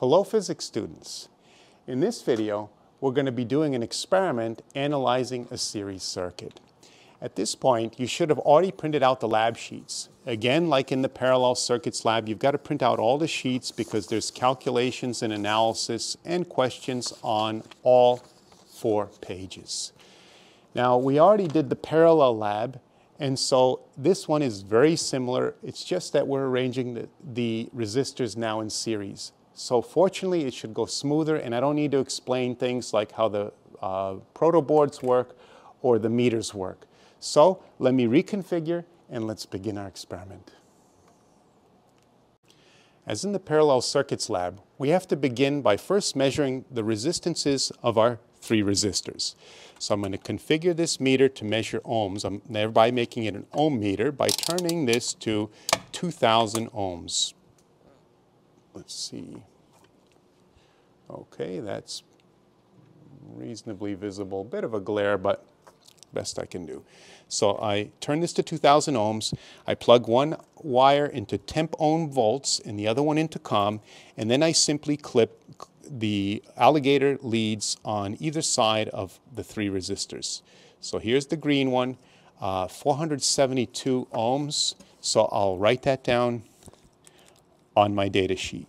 Hello physics students. In this video, we're going to be doing an experiment analyzing a series circuit. At this point, you should have already printed out the lab sheets. Again, like in the parallel circuits lab, you've got to print out all the sheets because there's calculations and analysis and questions on all four pages. Now, we already did the parallel lab, and so this one is very similar. It's just that we're arranging the, the resistors now in series. So fortunately, it should go smoother, and I don't need to explain things like how the uh, proto boards work or the meters work. So let me reconfigure, and let's begin our experiment. As in the parallel circuits lab, we have to begin by first measuring the resistances of our three resistors. So I'm going to configure this meter to measure ohms. I'm thereby making it an ohm meter by turning this to 2000 ohms. Let's see. Okay, that's reasonably visible. Bit of a glare, but best I can do. So I turn this to 2000 ohms. I plug one wire into temp ohm volts and the other one into COM, and then I simply clip the alligator leads on either side of the three resistors. So here's the green one, uh, 472 ohms. So I'll write that down on my data sheet.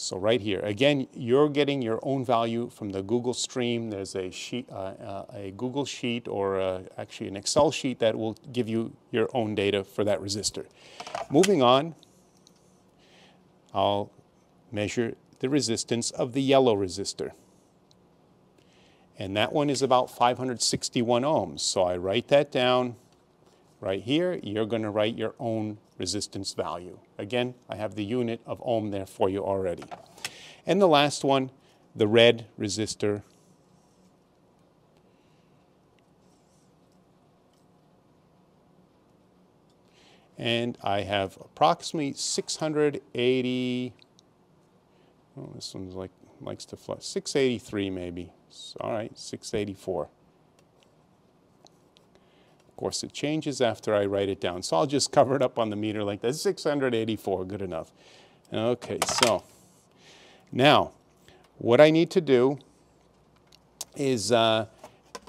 So right here, again, you're getting your own value from the Google Stream. There's a sheet, uh, uh, a Google sheet, or uh, actually an Excel sheet that will give you your own data for that resistor. Moving on, I'll measure the resistance of the yellow resistor. And that one is about 561 ohms. So I write that down right here. You're going to write your own resistance value. Again, I have the unit of ohm there for you already. And the last one, the red resistor. And I have approximately 680, oh, this one's like, likes to flush, 683 maybe. All right, 684 course, it changes after I write it down. So I'll just cover it up on the meter like that. 684, good enough. Okay, so now what I need to do is uh,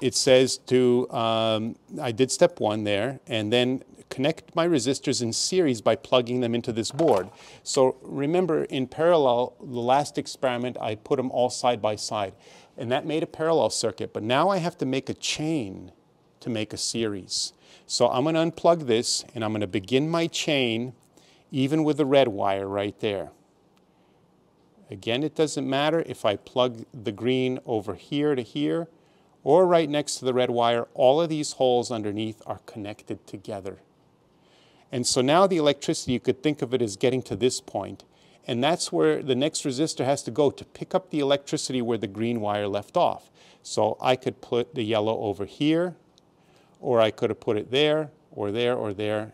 it says to, um, I did step one there, and then connect my resistors in series by plugging them into this board. So remember, in parallel, the last experiment, I put them all side by side, and that made a parallel circuit. But now I have to make a chain to make a series. So I'm going to unplug this and I'm going to begin my chain even with the red wire right there. Again, it doesn't matter if I plug the green over here to here or right next to the red wire, all of these holes underneath are connected together. And so now the electricity, you could think of it as getting to this point, and that's where the next resistor has to go to pick up the electricity where the green wire left off. So I could put the yellow over here, or I could have put it there or there or there.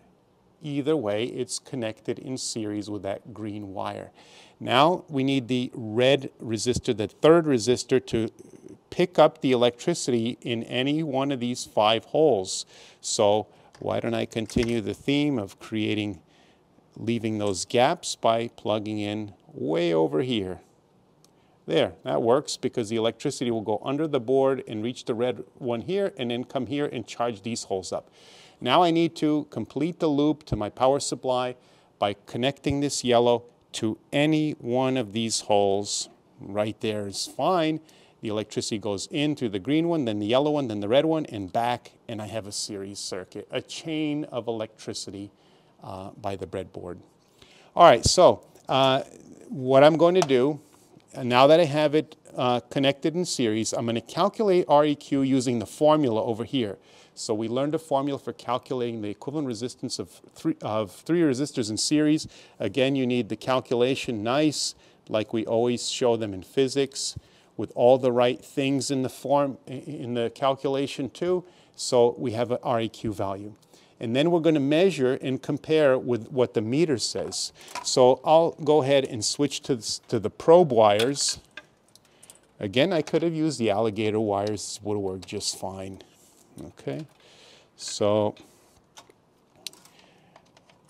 Either way, it's connected in series with that green wire. Now we need the red resistor, the third resistor, to pick up the electricity in any one of these five holes. So why don't I continue the theme of creating, leaving those gaps by plugging in way over here. There, that works because the electricity will go under the board and reach the red one here and then come here and charge these holes up. Now I need to complete the loop to my power supply by connecting this yellow to any one of these holes. Right there is fine. The electricity goes in through the green one, then the yellow one, then the red one, and back, and I have a series circuit, a chain of electricity uh, by the breadboard. All right, so uh, what I'm going to do and now that I have it uh, connected in series, I'm going to calculate REQ using the formula over here. So we learned a formula for calculating the equivalent resistance of three, of three resistors in series. Again, you need the calculation nice, like we always show them in physics, with all the right things in the form in the calculation too. So we have an REQ value. And then we're going to measure and compare with what the meter says. So I'll go ahead and switch to, to the probe wires. Again, I could have used the alligator wires, This would have worked just fine. Okay, so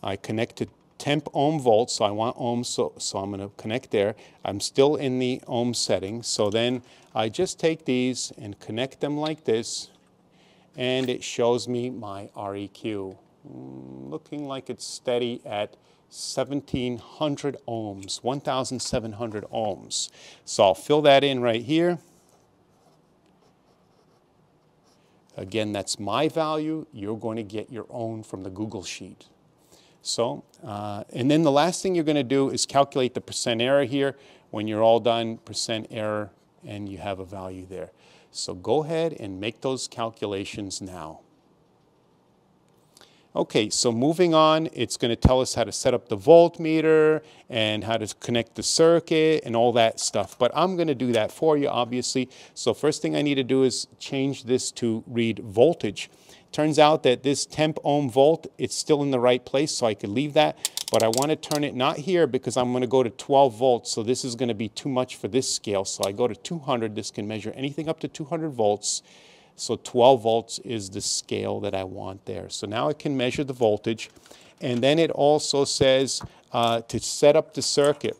I connected temp ohm volt, so I want ohms, so, so I'm going to connect there. I'm still in the ohm setting, so then I just take these and connect them like this, and it shows me my REQ. Mm, looking like it's steady at 1700 ohms, 1700 ohms. So I'll fill that in right here. Again, that's my value. You're going to get your own from the Google Sheet. So, uh, and then the last thing you're going to do is calculate the percent error here. When you're all done, percent error, and you have a value there. So go ahead and make those calculations now. Okay, so moving on, it's going to tell us how to set up the voltmeter and how to connect the circuit and all that stuff. But I'm going to do that for you, obviously. So first thing I need to do is change this to read voltage. Turns out that this temp ohm volt, it's still in the right place, so I could leave that. But I want to turn it not here because I'm going to go to 12 volts, so this is going to be too much for this scale. So I go to 200. This can measure anything up to 200 volts. So 12 volts is the scale that I want there. So now it can measure the voltage. And then it also says uh, to set up the circuit.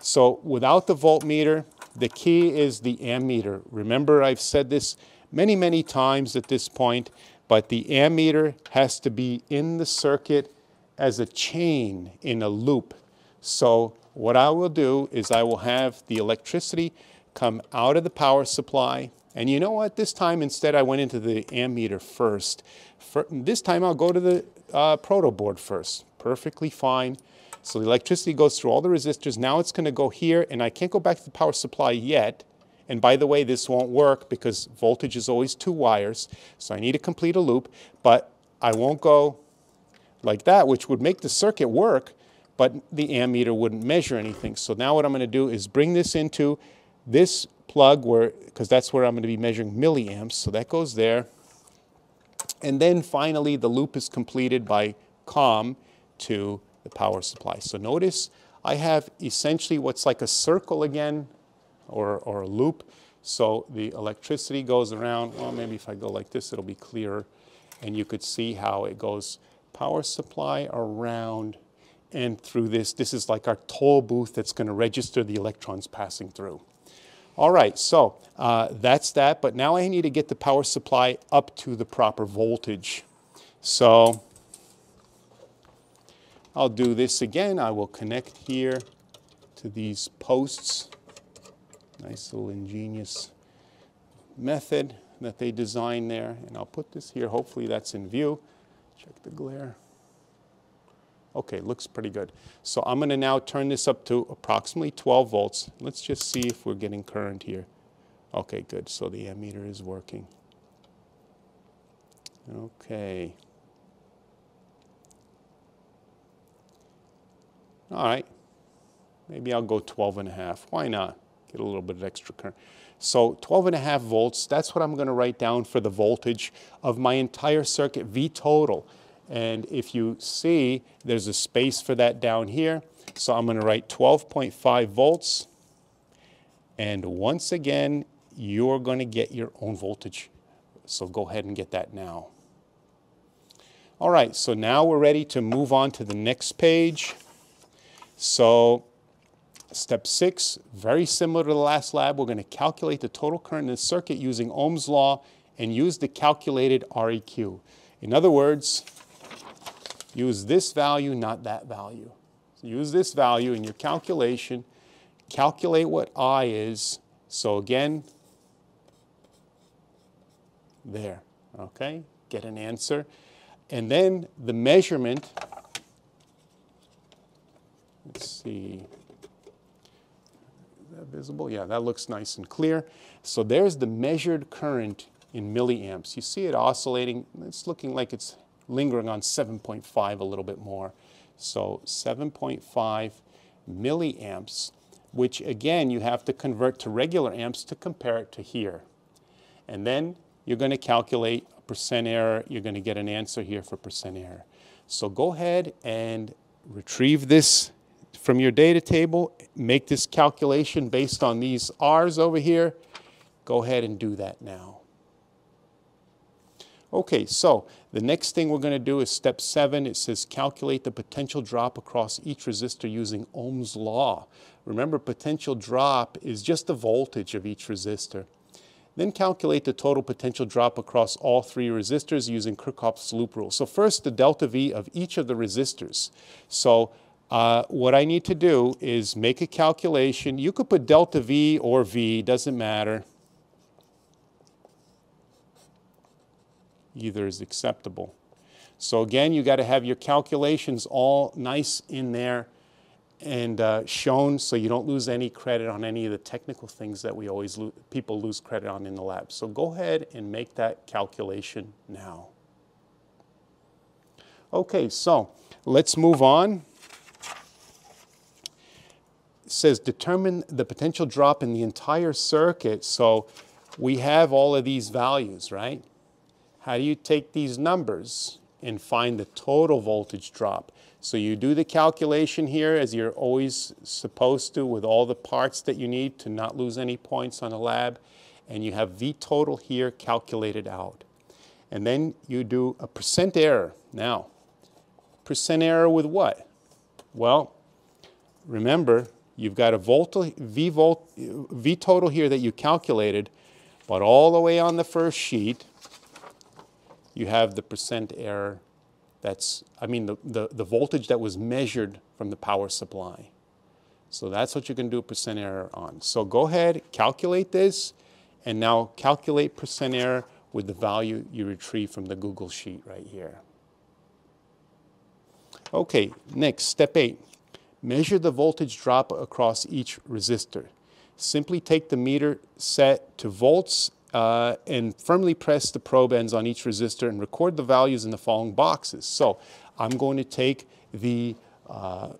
So without the voltmeter, the key is the ammeter. Remember, I've said this many, many times at this point, but the ammeter has to be in the circuit as a chain in a loop. So what I will do is I will have the electricity come out of the power supply, and you know what? This time instead I went into the ammeter first. For, this time I'll go to the uh, proto board first. Perfectly fine. So the electricity goes through all the resistors. Now it's going to go here and I can't go back to the power supply yet. And by the way, this won't work because voltage is always two wires. So I need to complete a loop, but I won't go like that, which would make the circuit work, but the ammeter wouldn't measure anything. So now what I'm going to do is bring this into this plug where, because that's where I'm going to be measuring milliamps. So that goes there. And then finally, the loop is completed by COM to the power supply. So notice I have essentially what's like a circle again, or, or a loop. So the electricity goes around. Well, maybe if I go like this, it'll be clearer. And you could see how it goes power supply around and through this. This is like our toll booth that's going to register the electrons passing through. All right, so uh, that's that, but now I need to get the power supply up to the proper voltage. So I'll do this again. I will connect here to these posts. Nice little ingenious method that they designed there. And I'll put this here. Hopefully that's in view. Check the glare. Okay, looks pretty good. So I'm going to now turn this up to approximately 12 volts. Let's just see if we're getting current here. Okay, good. So the ammeter is working. Okay. All right. Maybe I'll go 12 and a half. Why not? Get a little bit of extra current. So 12 and a half volts, that's what I'm going to write down for the voltage of my entire circuit, V total. And if you see, there's a space for that down here. So I'm going to write 12.5 volts. And once again, you're going to get your own voltage. So go ahead and get that now. All right, so now we're ready to move on to the next page. So step six, very similar to the last lab, we're going to calculate the total current in the circuit using Ohm's law and use the calculated REQ. In other words, Use this value, not that value. So use this value in your calculation. Calculate what I is. So again, there, okay? Get an answer. And then the measurement, let's see, that visible? Yeah, that looks nice and clear. So there's the measured current in milliamps. You see it oscillating. It's looking like it's lingering on 7.5 a little bit more. So 7.5 milliamps, which again, you have to convert to regular amps to compare it to here. And then you're going to calculate a percent error. You're going to get an answer here for percent error. So go ahead and retrieve this from your data table. Make this calculation based on these R's over here. Go ahead and do that now. Okay, so the next thing we're going to do is step seven. It says calculate the potential drop across each resistor using Ohm's law. Remember, potential drop is just the voltage of each resistor. Then calculate the total potential drop across all three resistors using Kirchhoff's loop rule. So first, the delta V of each of the resistors. So uh, what I need to do is make a calculation. You could put delta V or V, doesn't matter. Either is acceptable. So again, you got to have your calculations all nice in there and uh, shown so you don't lose any credit on any of the technical things that we always lo people lose credit on in the lab. So go ahead and make that calculation now. Okay, so let's move on. Says determine the potential drop in the entire circuit. So we have all of these values, right? How do you take these numbers and find the total voltage drop? So you do the calculation here as you're always supposed to with all the parts that you need to not lose any points on the lab. And you have V total here calculated out. And then you do a percent error. Now, percent error with what? Well, remember, you've got a volt, v, volt, v total here that you calculated, but all the way on the first sheet, you have the percent error that's, I mean, the, the, the voltage that was measured from the power supply. So that's what you can do percent error on. So go ahead, calculate this, and now calculate percent error with the value you retrieve from the Google Sheet right here. Okay, next, step eight. Measure the voltage drop across each resistor. Simply take the meter set to volts uh, and firmly press the probe ends on each resistor and record the values in the following boxes. So I'm going to take the, uh,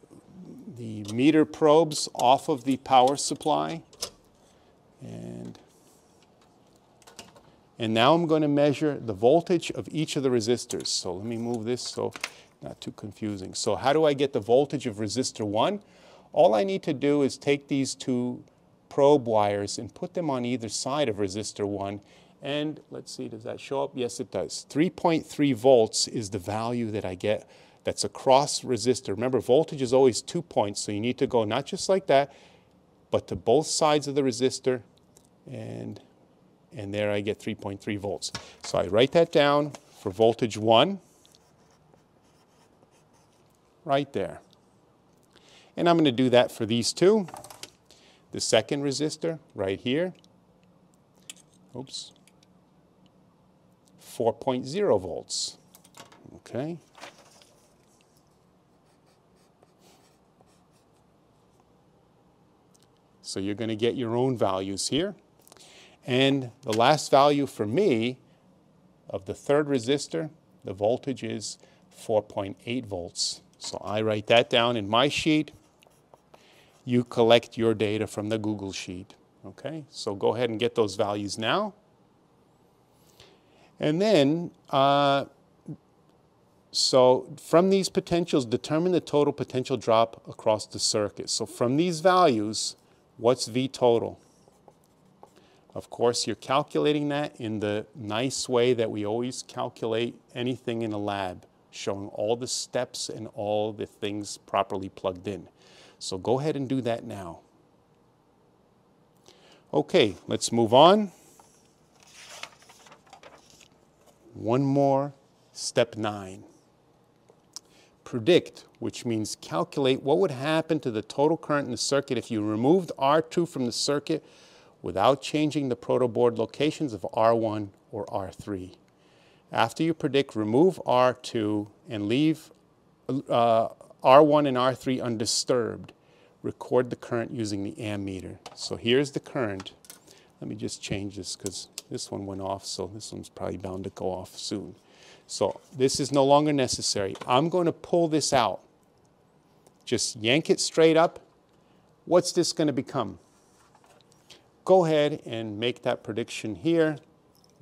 the meter probes off of the power supply and, and now I'm going to measure the voltage of each of the resistors. So let me move this so not too confusing. So how do I get the voltage of resistor 1? All I need to do is take these two probe wires and put them on either side of resistor 1. And let's see, does that show up? Yes, it does. 3.3 volts is the value that I get that's across resistor. Remember, voltage is always two points, so you need to go not just like that, but to both sides of the resistor, and, and there I get 3.3 volts. So I write that down for voltage 1, right there. And I'm going to do that for these two. The second resistor right here, oops, 4.0 volts, okay? So you're going to get your own values here. And the last value for me of the third resistor, the voltage is 4.8 volts. So I write that down in my sheet you collect your data from the Google Sheet. Okay, so go ahead and get those values now. And then, uh, so from these potentials, determine the total potential drop across the circuit. So from these values, what's V total? Of course, you're calculating that in the nice way that we always calculate anything in a lab, showing all the steps and all the things properly plugged in. So go ahead and do that now. Okay, let's move on. One more, step nine. Predict, which means calculate what would happen to the total current in the circuit if you removed R2 from the circuit without changing the protoboard locations of R1 or R3. After you predict, remove R2 and leave uh, R1 and R3 undisturbed. Record the current using the ammeter. So here's the current. Let me just change this because this one went off, so this one's probably bound to go off soon. So this is no longer necessary. I'm going to pull this out. Just yank it straight up. What's this going to become? Go ahead and make that prediction here.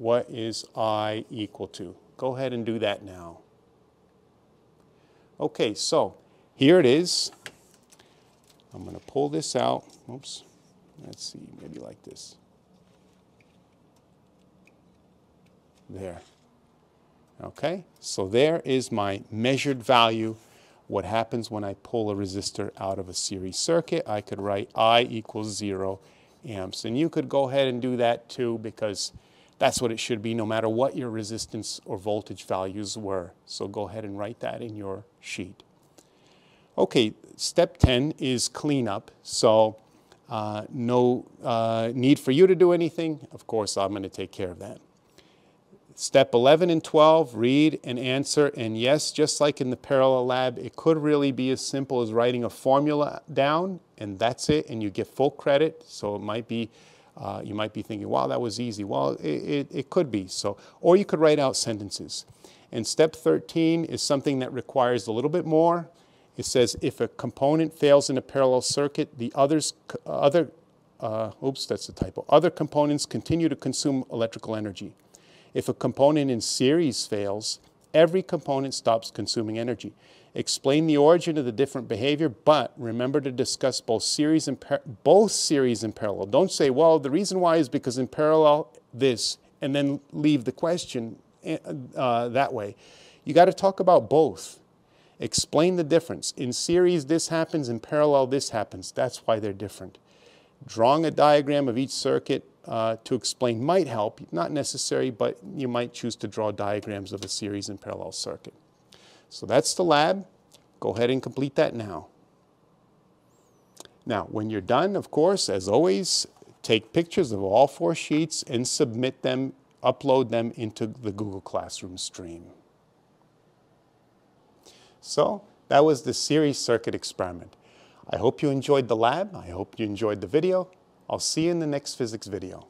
What is I equal to? Go ahead and do that now. Okay, so here it is. I'm going to pull this out. Oops. Let's see, maybe like this. There. Okay, so there is my measured value. What happens when I pull a resistor out of a series circuit? I could write I equals zero amps. And you could go ahead and do that too because that's what it should be no matter what your resistance or voltage values were. So go ahead and write that in your sheet. Okay, step 10 is cleanup. So uh, no uh, need for you to do anything. Of course, I'm going to take care of that. Step 11 and 12, read and answer. And yes, just like in the parallel lab, it could really be as simple as writing a formula down and that's it, and you get full credit. So it might be, uh, you might be thinking, wow, that was easy. Well, it, it, it could be. So, or you could write out sentences. And step 13 is something that requires a little bit more. It says if a component fails in a parallel circuit, the others, other, uh, oops, that's a typo. Other components continue to consume electrical energy. If a component in series fails, every component stops consuming energy. Explain the origin of the different behavior, but remember to discuss both series and both series in parallel. Don't say, well, the reason why is because in parallel this, and then leave the question eh, uh, that way. You got to talk about both. Explain the difference. In series, this happens. In parallel, this happens. That's why they're different. Drawing a diagram of each circuit uh, to explain might help, not necessary, but you might choose to draw diagrams of a series and parallel circuit. So that's the lab. Go ahead and complete that now. Now, when you're done, of course, as always, take pictures of all four sheets and submit them, upload them into the Google Classroom stream. So that was the series circuit experiment. I hope you enjoyed the lab. I hope you enjoyed the video. I'll see you in the next physics video.